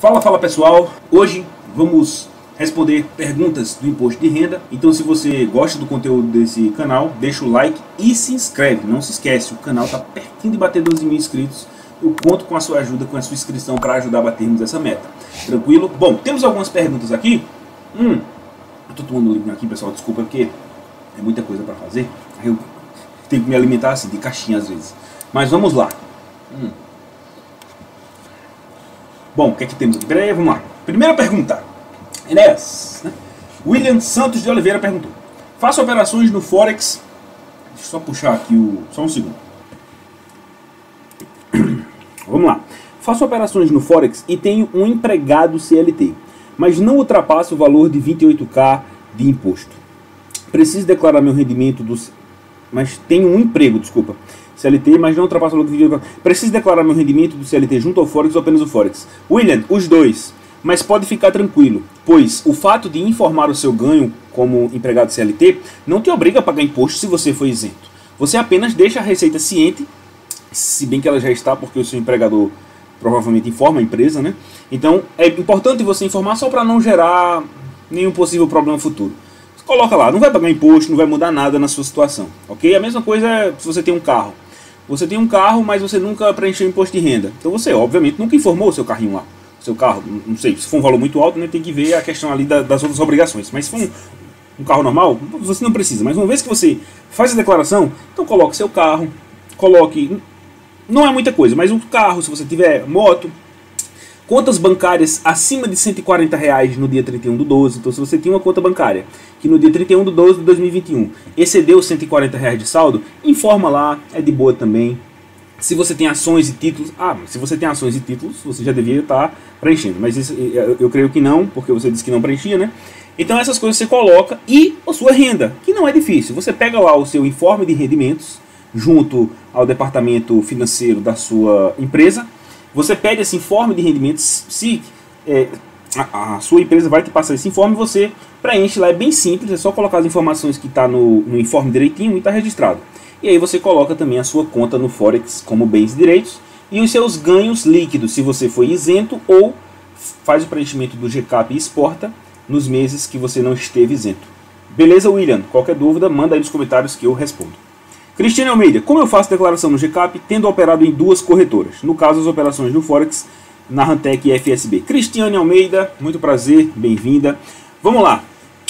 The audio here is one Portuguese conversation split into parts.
Fala, fala pessoal! Hoje vamos responder perguntas do imposto de renda. Então, se você gosta do conteúdo desse canal, deixa o like e se inscreve. Não se esquece, o canal está pertinho de bater 12 mil inscritos. Eu conto com a sua ajuda, com a sua inscrição para ajudar a batermos essa meta. Tranquilo? Bom, temos algumas perguntas aqui. Hum, eu tô tomando um livro aqui, pessoal, desculpa, porque é muita coisa para fazer. Eu tenho que me alimentar assim, de caixinha às vezes. Mas vamos lá. Hum. Bom, o que é que temos aqui? Pera aí, vamos lá. Primeira pergunta. Enéas. Né? William Santos de Oliveira perguntou. Faço operações no Forex. Deixa eu só puxar aqui o. Só um segundo. Vamos lá. Faço operações no Forex e tenho um empregado CLT, mas não ultrapassa o valor de 28k de imposto. Preciso declarar meu rendimento dos. Mas tenho um emprego, desculpa. CLT, mas não ultrapassa o de 28k. Preciso declarar meu rendimento do CLT junto ao Forex ou apenas o Forex? William, os dois. Mas pode ficar tranquilo, pois o fato de informar o seu ganho como empregado CLT não te obriga a pagar imposto se você for isento. Você apenas deixa a Receita ciente, se bem que ela já está, porque o seu empregador provavelmente informa a empresa, né? Então é importante você informar só para não gerar nenhum possível problema futuro. Coloca lá, não vai pagar imposto, não vai mudar nada na sua situação, ok? A mesma coisa é se você tem um carro. Você tem um carro, mas você nunca preencheu imposto de renda. Então você, obviamente, nunca informou o seu carrinho lá seu carro, não sei, se for um valor muito alto, né, tem que ver a questão ali da, das outras obrigações. Mas se for um, um, carro normal, você não precisa. Mas uma vez que você faz a declaração, então coloque seu carro, coloque. Não é muita coisa, mas um carro, se você tiver moto, contas bancárias acima de 140 reais no dia 31 do 12. Então, se você tinha uma conta bancária que no dia 31 do 12 de 2021 excedeu 140 reais de saldo, informa lá, é de boa também. Se você tem ações e títulos, ah, se você tem ações e títulos, você já devia estar preenchendo. Mas isso, eu, eu creio que não, porque você disse que não preenchia, né? Então essas coisas você coloca e a sua renda, que não é difícil. Você pega lá o seu informe de rendimentos junto ao departamento financeiro da sua empresa. Você pede esse informe de rendimentos. Se é, a, a, sua empresa vai te passar esse informe, você preenche lá. É bem simples, é só colocar as informações que está no, no informe direitinho e está registrado. E aí você coloca também a sua conta no Forex como bens e direitos e os seus ganhos líquidos, se você foi isento ou faz o preenchimento do GCAP e exporta nos meses que você não esteve isento. Beleza, William? Qualquer dúvida, manda aí nos comentários que eu respondo. Cristiane Almeida, como eu faço declaração no GCAP tendo operado em duas corretoras? No caso, as operações no Forex, na Rantec e FSB. Cristiane Almeida, muito prazer, bem-vinda. Vamos lá.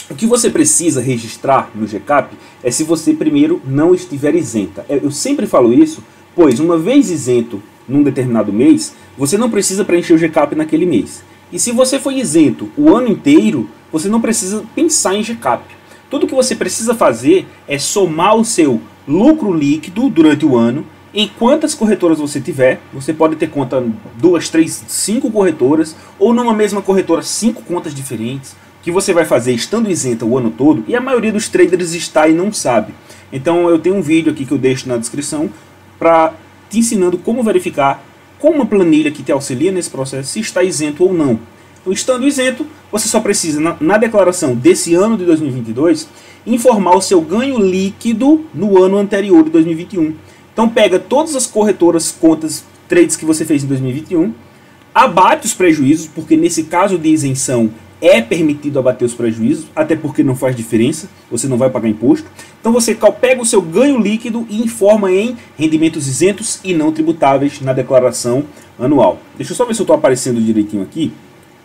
O que você precisa registrar no GCAP é se você primeiro não estiver isenta. É, eu sempre falo isso, pois uma vez isento num determinado mês, você não precisa preencher o GCAP naquele mês. E se você foi isento o ano inteiro, você não precisa pensar em GCAP. Tudo que você precisa fazer é somar o seu lucro líquido durante o ano em quantas corretoras você tiver. Você pode ter conta duas, três, cinco corretoras, ou numa mesma corretora, cinco contas diferentes que você vai fazer estando isenta o ano todo e a maioria dos traders está e não sabe. Então eu tenho um vídeo aqui que eu deixo na descrição para te ensinando como verificar com uma planilha que te auxilia nesse processo se está isento ou não. Estando isento, você só precisa, na, na declaração desse ano de 2022, informar o seu ganho líquido no ano anterior de 2021. Então pega todas as corretoras, contas, trades que você fez em 2021, abate os prejuízos, porque nesse caso de isenção é permitido abater os prejuízos, até porque não faz diferença, você não vai pagar imposto. Então você pega o seu ganho líquido e informa em rendimentos isentos e não tributáveis na declaração anual. Deixa eu só ver se eu estou aparecendo direitinho aqui.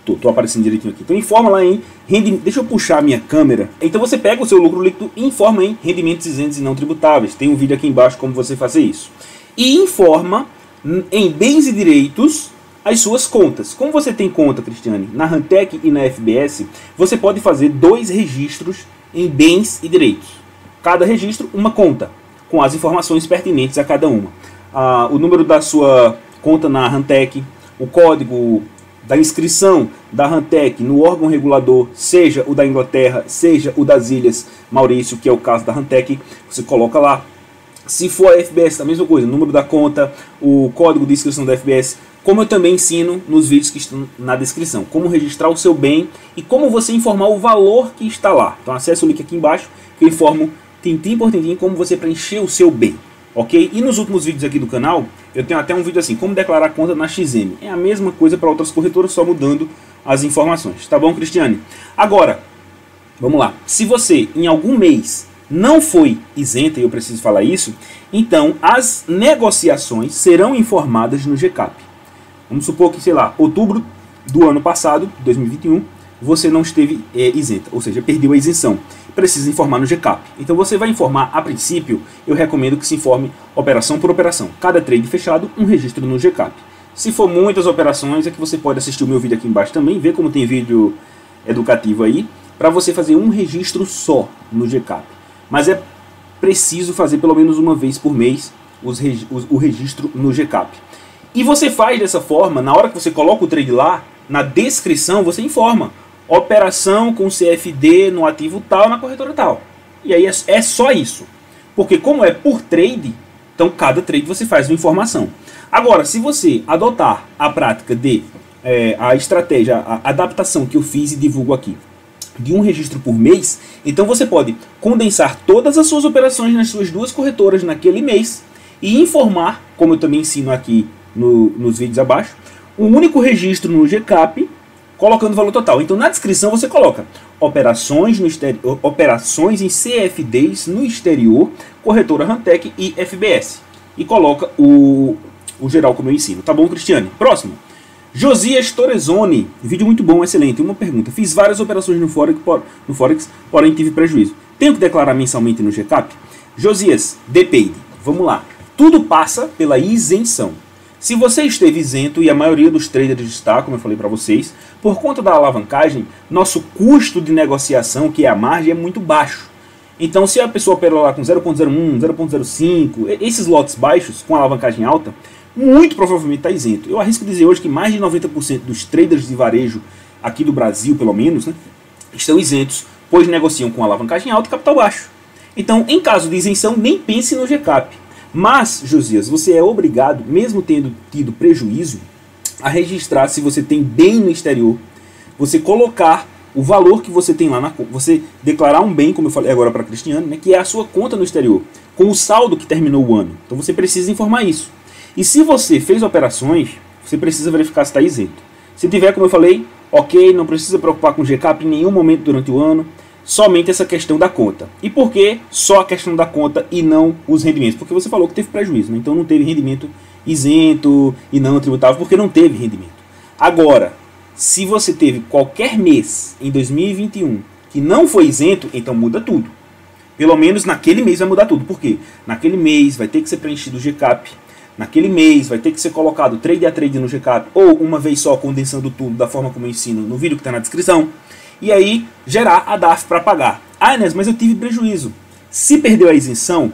Estou aparecendo direitinho aqui. Então informa lá em rendimento. Deixa eu puxar a minha câmera. Então você pega o seu lucro líquido e informa em rendimentos isentos e não tributáveis. Tem um vídeo aqui embaixo como você fazer isso. E informa em bens e direitos as suas contas. Como você tem conta, Cristiane, na Rantec e na FBS, você pode fazer dois registros em bens e direitos. Cada registro, uma conta, com as informações pertinentes a cada uma. Ah, o número da sua conta na Rantec, o código da inscrição da Rantec no órgão regulador, seja o da Inglaterra, seja o das Ilhas Maurício, que é o caso da Rantec, você coloca lá. Se for a FBS, a mesma coisa, o número da conta, o código de inscrição da FBS, como eu também ensino nos vídeos que estão na descrição, como registrar o seu bem e como você informar o valor que está lá. Então acesse o link aqui embaixo que eu informo tintim por tintim como você preencher o seu bem. Ok? E nos últimos vídeos aqui do canal, eu tenho até um vídeo assim, como declarar conta na XM. É a mesma coisa para outras corretoras, só mudando as informações. Tá bom, Cristiane? Agora, vamos lá. Se você, em algum mês, não foi isenta, e eu preciso falar isso, então as negociações serão informadas no GCAP. Vamos supor que, sei lá, outubro do ano passado, 2021, você não esteve é, isenta, ou seja, perdeu a isenção. Precisa informar no GCAP. Então você vai informar, a princípio, eu recomendo que se informe operação por operação. Cada trade fechado, um registro no GCAP. Se for muitas operações, é que você pode assistir o meu vídeo aqui embaixo também, ver como tem vídeo educativo aí, para você fazer um registro só no GCAP. Mas é preciso fazer pelo menos uma vez por mês os, os, o registro no GCAP. E você faz dessa forma, na hora que você coloca o trade lá, na descrição você informa operação com CFD no ativo tal na corretora tal. E aí é, é só isso. Porque como é por trade, então cada trade você faz uma informação. Agora, se você adotar a prática de é, a estratégia, a adaptação que eu fiz e divulgo aqui, de um registro por mês, então você pode condensar todas as suas operações nas suas duas corretoras naquele mês e informar, como eu também ensino aqui no, nos vídeos abaixo, um único registro no GCAP colocando o valor total. Então na descrição você coloca operações, no exterior, operações em CFDs no exterior, corretora Rantec e FBS. E coloca o, o geral como eu ensino. Tá bom, Cristiane? Próximo. Josias Torezoni, vídeo muito bom, excelente. Uma pergunta: fiz várias operações no Forex, por, no Forex, porém tive prejuízo. Tenho que declarar mensalmente no GCAP? Josias, depende. Vamos lá. Tudo passa pela isenção. Se você esteve isento, e a maioria dos traders está, como eu falei para vocês, por conta da alavancagem, nosso custo de negociação, que é a margem, é muito baixo. Então, se a pessoa opera lá com 0.01, 0.05, esses lotes baixos, com alavancagem alta, muito provavelmente está isento. Eu arrisco dizer hoje que mais de 90% dos traders de varejo, aqui do Brasil pelo menos, né, estão isentos, pois negociam com alavancagem alta e capital baixo. Então, em caso de isenção, nem pense no GCAP. Mas, Josias, você é obrigado, mesmo tendo tido prejuízo, a registrar se você tem bem no exterior, você colocar o valor que você tem lá na você declarar um bem, como eu falei agora para Cristiano, né, que é a sua conta no exterior, com o saldo que terminou o ano. Então você precisa informar isso. E se você fez operações, você precisa verificar se está isento. Se tiver, como eu falei, ok, não precisa preocupar com GCAP em nenhum momento durante o ano, somente essa questão da conta. E por que só a questão da conta e não os rendimentos? Porque você falou que teve prejuízo, né? então não teve rendimento isento e não tributável porque não teve rendimento. Agora, se você teve qualquer mês em 2021 que não foi isento, então muda tudo. Pelo menos naquele mês vai mudar tudo. Por quê? Naquele mês vai ter que ser preenchido o GCAP, naquele mês vai ter que ser colocado trade a trade no GCAP, ou uma vez só condensando tudo da forma como eu ensino no vídeo que está na descrição, e aí gerar a DAF para pagar. Ah, Inês, mas eu tive prejuízo. Se perdeu a isenção,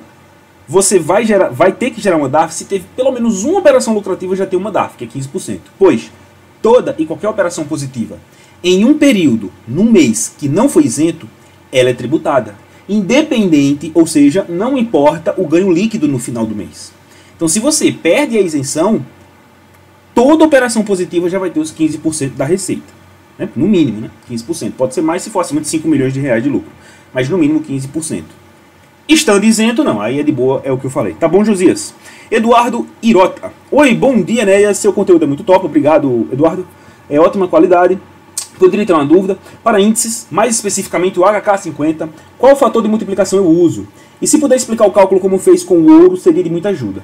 você vai, gerar, vai ter que gerar uma DAF se teve pelo menos uma operação lucrativa já tem uma DAF, que é 15%. Pois toda e qualquer operação positiva em um período, num mês que não foi isento, ela é tributada. Independente, ou seja, não importa o ganho líquido no final do mês. Então, se você perde a isenção, toda operação positiva já vai ter os 15% da receita. Né? No mínimo, né? 15%. Pode ser mais se for acima de 5 milhões de reais de lucro. Mas no mínimo 15%. Estando isento, não. Aí é de boa, é o que eu falei. Tá bom, Josias? Eduardo Irota. Oi, bom dia, né? Seu conteúdo é muito top. Obrigado, Eduardo. É ótima qualidade. Poderia ter uma dúvida. Para índices, mais especificamente o HK50, qual fator de multiplicação eu uso? E se puder explicar o cálculo como fez com o ouro, seria de muita ajuda.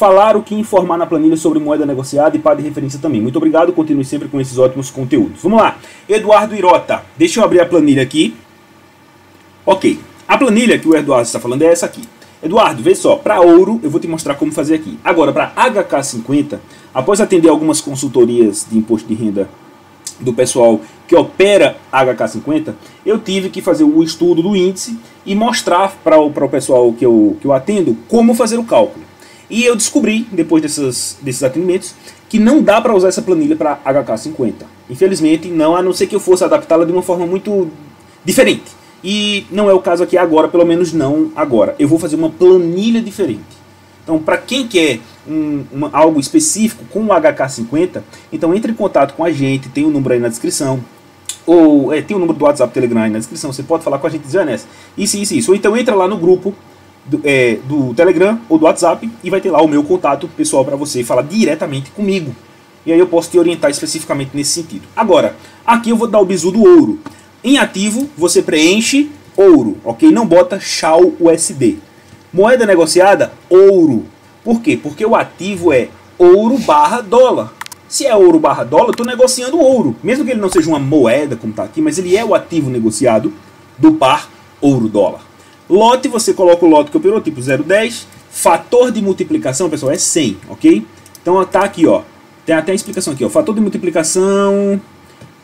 Falar o que informar na planilha sobre moeda negociada e par de referência também. Muito obrigado, continue sempre com esses ótimos conteúdos. Vamos lá, Eduardo Irota. Deixa eu abrir a planilha aqui. Ok, a planilha que o Eduardo está falando é essa aqui. Eduardo, vê só, para ouro eu vou te mostrar como fazer aqui. Agora, para HK50, após atender algumas consultorias de imposto de renda do pessoal que opera HK50, eu tive que fazer o estudo do índice e mostrar para o, o pessoal que eu, que eu atendo como fazer o cálculo. E eu descobri, depois desses, desses atendimentos, que não dá para usar essa planilha para HK50. Infelizmente, não, a não ser que eu fosse adaptá-la de uma forma muito diferente. E não é o caso aqui agora, pelo menos não agora. Eu vou fazer uma planilha diferente. Então, para quem quer um, uma, algo específico com o HK50, então entre em contato com a gente, tem o um número aí na descrição. Ou é, tem o um número do WhatsApp Telegram aí na descrição. Você pode falar com a gente dizer, Anés, isso, isso, isso. Ou então entra lá no grupo do, é, do Telegram ou do WhatsApp e vai ter lá o meu contato pessoal para você falar diretamente comigo. E aí eu posso te orientar especificamente nesse sentido. Agora, aqui eu vou dar o bizu do ouro. Em ativo, você preenche ouro, ok? Não bota SHAU USD. Moeda negociada, ouro. Por quê? Porque o ativo é ouro barra dólar. Se é ouro barra dólar, eu estou negociando ouro. Mesmo que ele não seja uma moeda, como está aqui, mas ele é o ativo negociado do par ouro-dólar. Lote, você coloca o lote que operou, tipo 0,10. Fator de multiplicação, pessoal, é 100, ok? Então tá aqui, ó. Tem até a explicação aqui, ó. Fator de multiplicação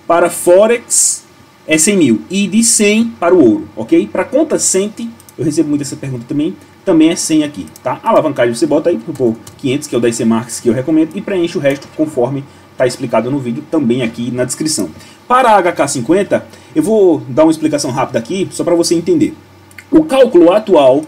para Forex é 100 mil. E de 100 para o ouro, ok? Para conta cente, eu recebo muito essa pergunta também também é 100 aqui, tá? A alavancagem você bota aí por 500, que é o da IC que eu recomendo, e preenche o resto conforme está explicado no vídeo, também aqui na descrição. Para a HK50, eu vou dar uma explicação rápida aqui, só para você entender. O cálculo atual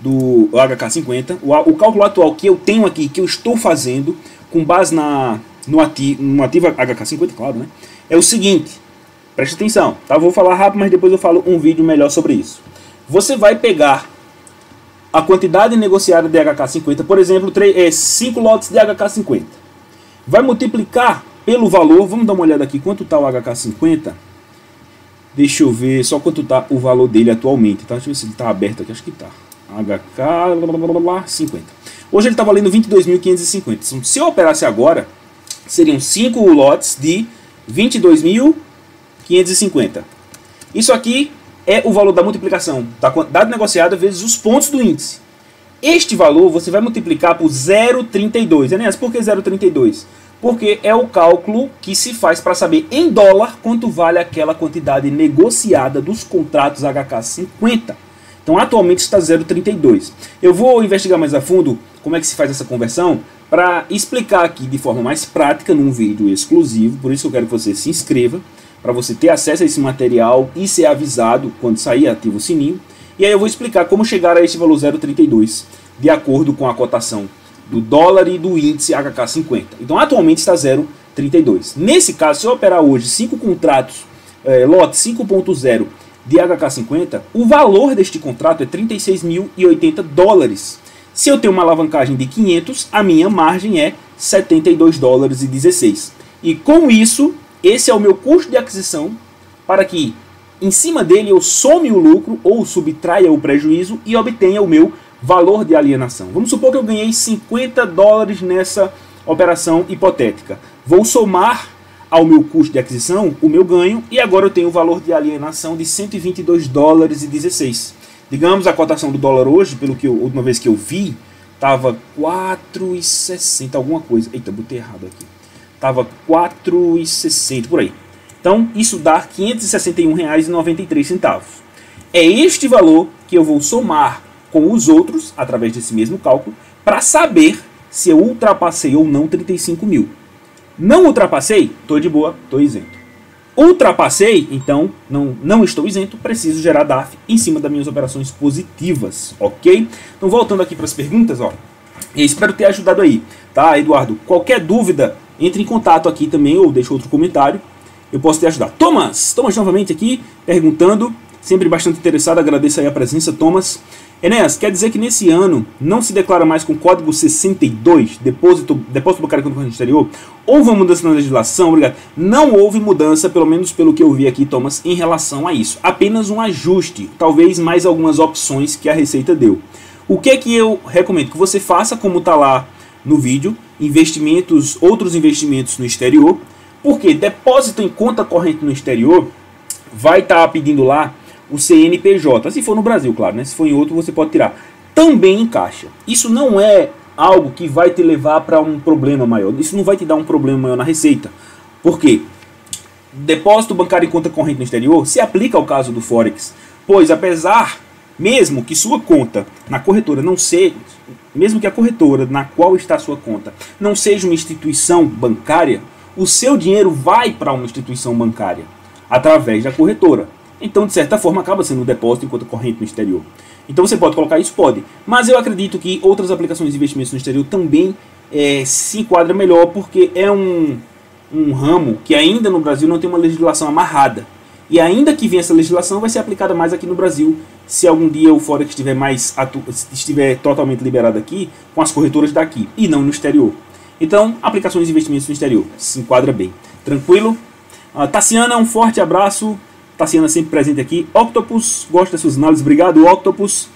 do HK50, o, o, cálculo ativo que eu tenho aqui, que eu estou fazendo, com base na, no, ativo, no ativo HK50, claro, né? É o seguinte, preste atenção, tá? Vou falar rápido, mas depois eu falo um vídeo melhor sobre isso. Você vai pegar a quantidade negociada de HK50, por exemplo, 5 é, lotes de HK50. Vai multiplicar pelo valor, vamos dar uma olhada aqui, quanto está o HK50? Deixa eu ver só quanto está o valor dele atualmente, tá? Deixa eu ver se ele está aberto aqui, acho que está. HK50. Hoje ele está valendo 22.550. Então, se eu operasse agora, seriam 5 lotes de 22.550. Isso aqui é o valor da multiplicação da quantidade negociada vezes os pontos do índice. Este valor você vai multiplicar por 0,32. Enéas, por que 0,32? Porque é o cálculo que se faz para saber em dólar quanto vale aquela quantidade negociada dos contratos HK50. Então atualmente está 0,32. Eu vou investigar mais a fundo como é que se faz essa conversão para explicar aqui de forma mais prática num vídeo exclusivo. Por isso eu quero que você se inscreva para você ter acesso a esse material e ser avisado quando sair, ativa o sininho. E aí eu vou explicar como chegar a esse valor 0,32 de acordo com a cotação do dólar e do índice HK50. Então atualmente está 0,32. Nesse caso, se eu operar hoje 5 contratos, é, lote 5.0 de HK50, o valor deste contrato é 36.080 dólares. Se eu tenho uma alavancagem de 500, a minha margem é 72 dólares e 16. E com isso, esse é o meu custo de aquisição para que em cima dele eu some o lucro ou subtraia o prejuízo e obtenha o meu valor de alienação. Vamos supor que eu ganhei 50 dólares nessa operação hipotética. Vou somar ao meu custo de aquisição o meu ganho e agora eu tenho o valor de alienação de 122 dólares e 16. Digamos a cotação do dólar hoje, pelo que a última vez que eu vi, estava 4,60 alguma coisa. Eita, botei errado aqui estava 4,60 por aí. Então, isso dá R$ 561,93. É este valor que eu vou somar com os outros, através desse mesmo cálculo, para saber se eu ultrapassei ou não 35 mil. Não ultrapassei, estou de boa, estou isento. Ultrapassei, então não, não estou isento, preciso gerar DAF em cima das minhas operações positivas, ok? Então voltando aqui para as perguntas, ó, espero ter ajudado aí, tá, Eduardo? Qualquer dúvida, entre em contato aqui também ou deixe outro comentário. Eu posso te ajudar. Thomas, Thomas novamente aqui perguntando, sempre bastante interessado, agradeço aí a presença, Thomas. Enéas, quer dizer que nesse ano não se declara mais com código 62, depósito, depósito bancário contra corrente exterior? Houve uma mudança na legislação? Obrigado. Não houve mudança, pelo menos pelo que eu vi aqui, Thomas, em relação a isso. Apenas um ajuste, talvez mais algumas opções que a Receita deu. O que é que eu recomendo? Que você faça como está lá no vídeo, investimentos, outros investimentos no exterior, porque depósito em conta corrente no exterior vai estar tá pedindo lá o CNPJ, se for no Brasil, claro, né? Se for em outro, você pode tirar. Também em caixa. Isso não é algo que vai te levar para um problema maior. Isso não vai te dar um problema maior na receita. Por quê? Depósito bancário em conta corrente no exterior se aplica ao caso do Forex, pois apesar mesmo que sua conta na corretora não seja, mesmo que a corretora na qual está sua conta não seja uma instituição bancária, o seu dinheiro vai para uma instituição bancária através da corretora. Então, de certa forma, acaba sendo um depósito conta corrente no exterior. Então você pode colocar isso? Pode. Mas eu acredito que outras aplicações de investimentos no exterior também é, se enquadram melhor porque é um, um ramo que ainda no Brasil não tem uma legislação amarrada. E ainda que venha essa legislação, vai ser aplicada mais aqui no Brasil se algum dia o Forex estiver mais estiver totalmente liberado aqui, com as corretoras daqui e não no exterior. Então, aplicações de investimentos no exterior se enquadra bem. Tranquilo? Uh, Tassiana, um forte abraço. Tassiana sempre presente aqui. Octopus, gosta das suas análises. Obrigado, Octopus.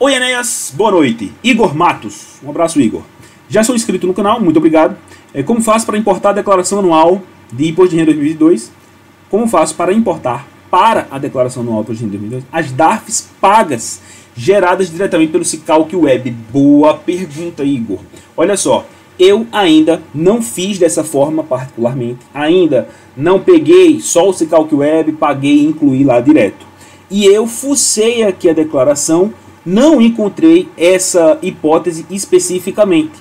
Oi, Enéas, boa noite. Igor Matos, um abraço, Igor. Já sou inscrito no canal, muito obrigado. É, como faço para importar a declaração anual de Imposto de Renda 2022? Como faço para importar para a declaração anual de Imposto de Renda 2022 as DARFs pagas geradas diretamente pelo Cicalc Web? Boa pergunta, Igor. Olha só, eu ainda não fiz dessa forma particularmente, ainda não peguei só o Cicalc Web, paguei e incluí lá direto. E eu fucei aqui a declaração não encontrei essa hipótese especificamente.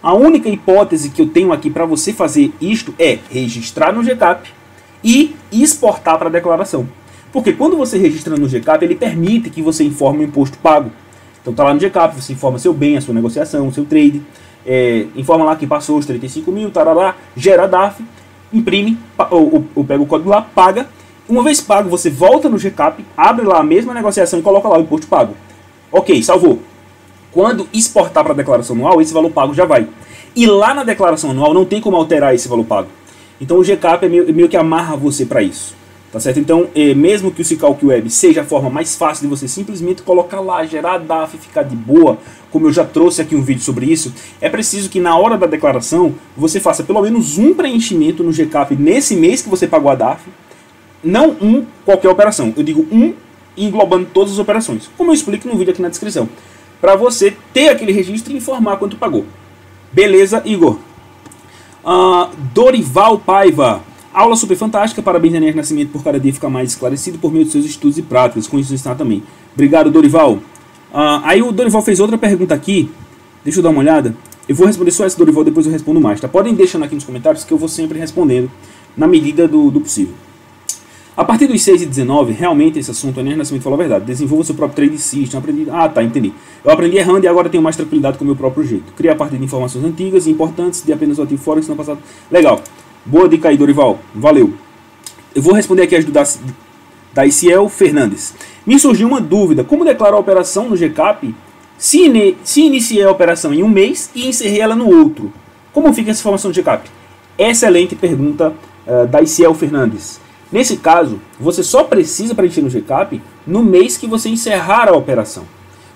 A única hipótese que eu tenho aqui para você fazer isto é registrar no GCAP e exportar para a declaração. Porque quando você registra no GCAP, ele permite que você informe o imposto pago. Então tá lá no GCAP, você informa seu bem, a sua negociação, seu trade, é, informa lá que passou os 35 mil, tarará, gera a DAF, imprime, ou, ou, ou pega o código lá, paga. Uma vez pago, você volta no GCAP, abre lá a mesma negociação e coloca lá o imposto pago. Ok, salvou. Quando exportar para a declaração anual, esse valor pago já vai. E lá na declaração anual não tem como alterar esse valor pago. Então o GCAP é meio, meio que amarra você para isso. Tá certo? Então, é, mesmo que o Cicalc Web seja a forma mais fácil de você simplesmente colocar lá, gerar a DAF e ficar de boa, como eu já trouxe aqui um vídeo sobre isso, é preciso que na hora da declaração você faça pelo menos um preenchimento no GCAP nesse mês que você pagou a DAF. Não um qualquer operação. Eu digo um englobando todas as operações, como eu explico no vídeo aqui na descrição, para você ter aquele registro e informar quanto pagou. Beleza, Igor? Uh, Dorival Paiva. Aula super fantástica, parabéns Daniel Nascimento por cada dia ficar mais esclarecido por meio dos seus estudos e práticas, com isso está também. Obrigado, Dorival. Uh, aí o Dorival fez outra pergunta aqui, deixa eu dar uma olhada. Eu vou responder só essa, Dorival, depois eu respondo mais, tá? Podem deixando aqui nos comentários que eu vou sempre respondendo na medida do, do possível. A partir dos 6 e 19, realmente esse assunto, a Enes Nascimento falou a verdade. Desenvolva seu próprio trade system. Aprendi... Ah, tá, entendi. Eu aprendi errando e agora tenho mais tranquilidade com o meu próprio jeito. Criar a partir de informações antigas e importantes de apenas o ativo Forex no passado. Legal. Boa dica aí, Dorival. Valeu. Eu vou responder aqui as do ICL Fernandes. Me surgiu uma dúvida. Como declarar a operação no GCAP se, ine... se iniciei a operação em um mês e encerrei ela no outro? Como fica essa informação do GCAP? Excelente pergunta uh, Fernandes. Nesse caso, você só precisa preencher no GCAP no mês que você encerrar a operação.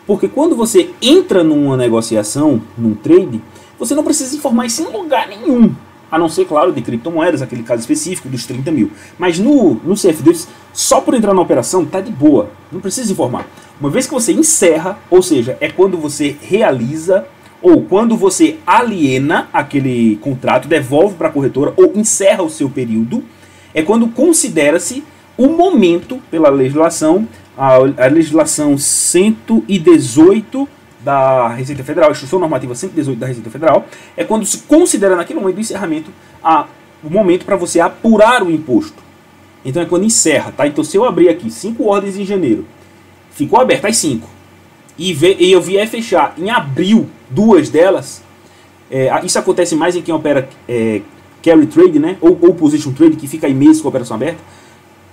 Porque quando você entra numa negociação, num trade, você não precisa informar isso em lugar nenhum. A não ser, claro, de criptomoedas, aquele caso específico dos 30 mil. Mas no, no CFDs, só por entrar na operação, tá de boa. Não precisa informar. Uma vez que você encerra, ou seja, é quando você realiza ou quando você aliena aquele contrato, devolve para a corretora ou encerra o seu período, é quando considera-se o momento, pela legislação, a, a, legislação 118 da Receita Federal, Instrução Normativa 118 da Receita Federal, é quando se considera naquele momento do encerramento a, o momento para você apurar o imposto. Então é quando encerra, tá? Então se eu abrir aqui cinco ordens em janeiro, ficou aberto as cinco, e, e eu vier fechar em abril duas delas, é, isso acontece mais em quem opera é, carry trade, né? Ou, ou position trade, que fica aí meses com a operação aberta.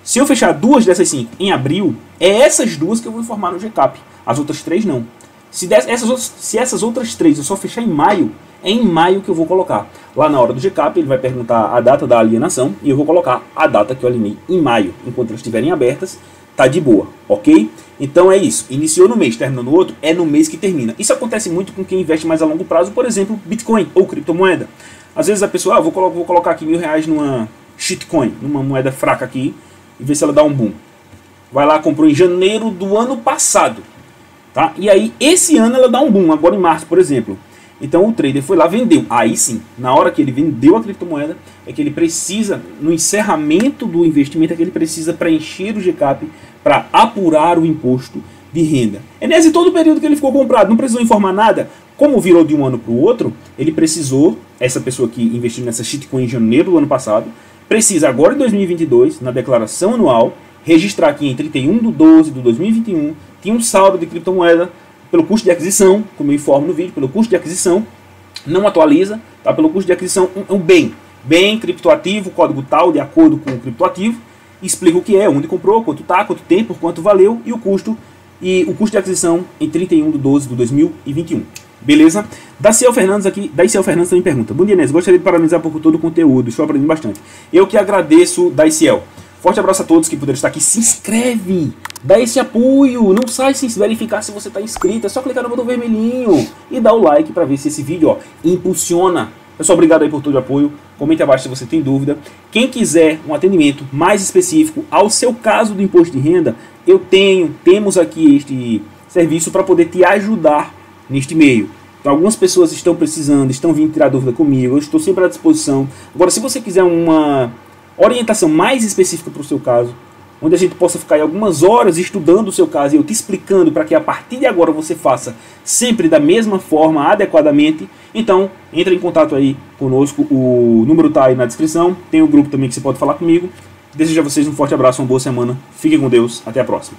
Se eu fechar duas dessas cinco em abril, é essas duas que eu vou informar no GCAP. As outras três não. Se, essas outras, se essas outras três eu só fechar em maio, é em maio que eu vou colocar. Lá na hora do GCAP, ele vai perguntar a data da alienação e eu vou colocar a data que eu alinei em maio. Enquanto elas estiverem abertas, tá de boa, ok? Então é isso. Iniciou no mês, terminou no outro, é no mês que termina. Isso acontece muito com quem investe mais a longo prazo, por exemplo, Bitcoin ou criptomoeda. Às vezes a pessoa, ah, vou, colo vou colocar aqui mil reais numa shitcoin, numa moeda fraca aqui, e ver se ela dá um boom. Vai lá, comprou em janeiro do ano passado. Tá? E aí, esse ano ela dá um boom, agora em março, por exemplo. Então o trader foi lá, vendeu. Aí sim, na hora que ele vendeu a criptomoeda, é que ele precisa, no encerramento do investimento, é que ele precisa preencher o GCAP para apurar o imposto de renda. É nesse todo o período que ele ficou comprado, não precisou informar nada. Como virou de um ano para o outro, ele precisou, essa pessoa que investiu nessa shitcoin em janeiro do ano passado, precisa agora em 2022, na declaração anual, registrar que em 31 de 12 de 2021 tinha um saldo de criptomoeda pelo custo de aquisição, como eu informo no vídeo, pelo custo de aquisição, não atualiza, tá? pelo custo de aquisição, um, um bem, bem criptoativo, código tal, de acordo com o criptoativo, explica o que é, onde comprou, quanto tá, quanto tempo, quanto valeu e o custo e o custo de aquisição em 31 de 12 de 2021. Beleza? Daciel Fernandes aqui, Daciel Fernandes também pergunta: Bom dia, Nes, gostaria de parabenizar por todo o conteúdo, estou aprendendo bastante. Eu que agradeço, Daciel. Forte abraço a todos que puderam estar aqui. Se inscreve, dá esse apoio. Não sai sem verificar se você está inscrito. É só clicar no botão vermelhinho e dar o like para ver se esse vídeo ó, impulsiona. Pessoal, obrigado aí por todo o apoio. Comente abaixo se você tem dúvida. Quem quiser um atendimento mais específico ao seu caso do imposto de renda, eu tenho, temos aqui este serviço para poder te ajudar neste meio. Então, algumas pessoas estão precisando, estão vindo tirar dúvida comigo, eu estou sempre à disposição. Agora, se você quiser uma orientação mais específica para o seu caso, onde a gente possa ficar aí algumas horas estudando o seu caso e eu te explicando para que a partir de agora você faça sempre da mesma forma, adequadamente, então entre em contato aí conosco, o número está aí na descrição, tem o grupo também que você pode falar comigo. Desejo a vocês um forte abraço, uma boa semana, fiquem com Deus, até a próxima.